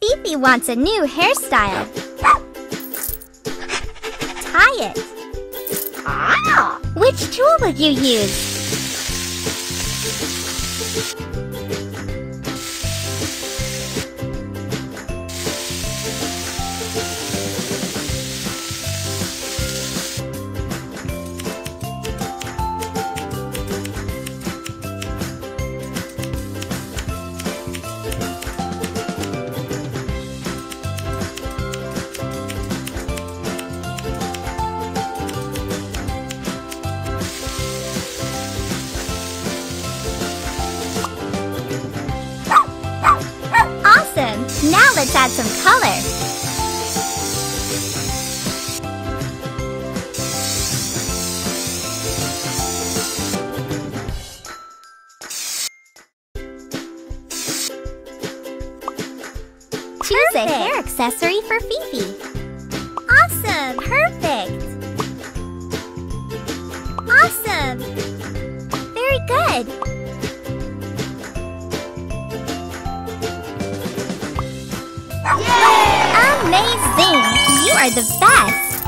Fifi wants a new hairstyle. Tie it. Which tool would you use? Now let's add some color. Choose a hair accessory for Fifi. Awesome! Perfect! Awesome! Very good! Amazing! You are the best!